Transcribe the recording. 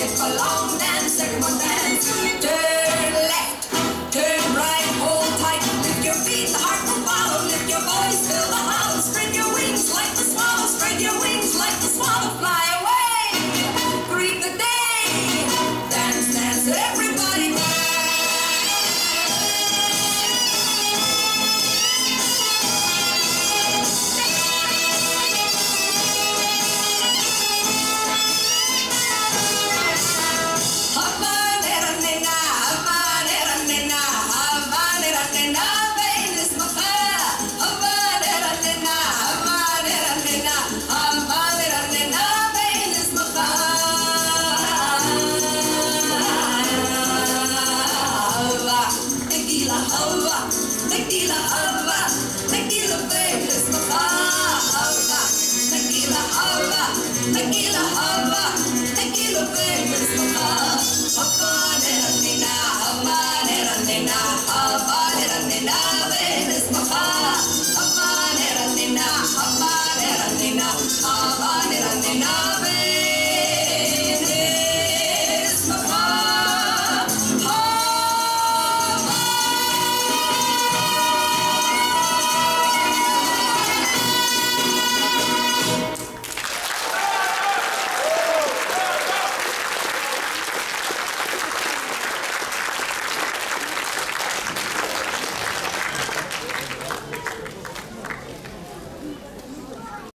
it belongs. Abba,